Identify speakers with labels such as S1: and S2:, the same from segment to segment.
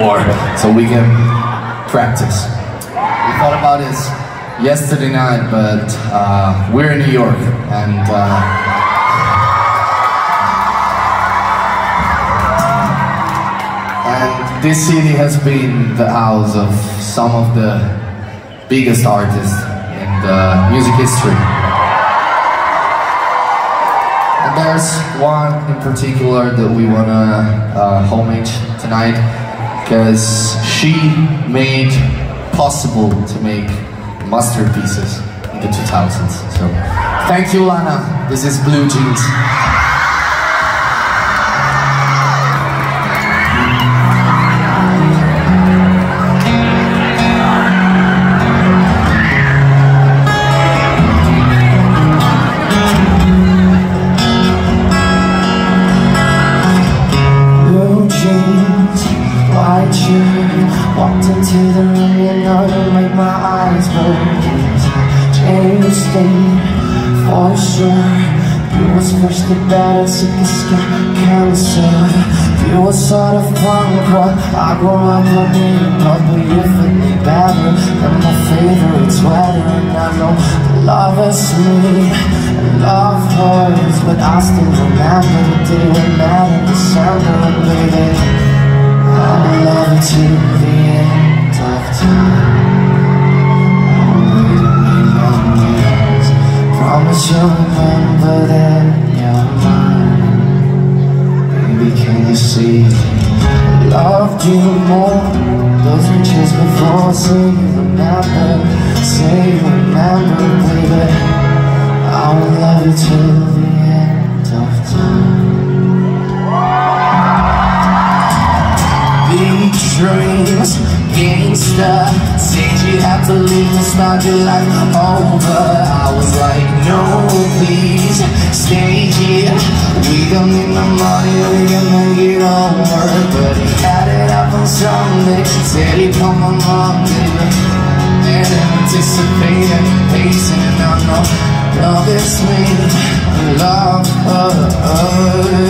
S1: more so we can practice. We thought about this yesterday night, but uh, we're in New York and uh, and this city has been the house of some of the biggest artists in the music history. And there's one in particular that we wanna uh, homage tonight because she made possible to make masterpieces in the 2000s. So thank you, Lana. This is Blue Jeans.
S2: Into the room, you know you make my eyes burn James Dean, for sure You was first to bed, sick of skin cancer. You was sort of punk rock I grew up But you fit me better than my favorite sweater And I know love is me and love hurts But I still remember the day we met in December And baby, I'll love you Promise you'll remember that you're mine. Baby, can you see? I loved you more. Those inches before. Say remember. Say remember, baby. I will love you till the end of time. Dreams, gangsta Said you have to leave and start your life over. I was like, no please, stay here. We don't need no money, we can make it all work. But he had it up on Sunday Said he'd come on Monday. And anticipating, pacing, and I know love is me, love hurts,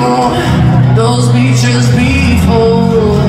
S2: loved you more. Those beaches before.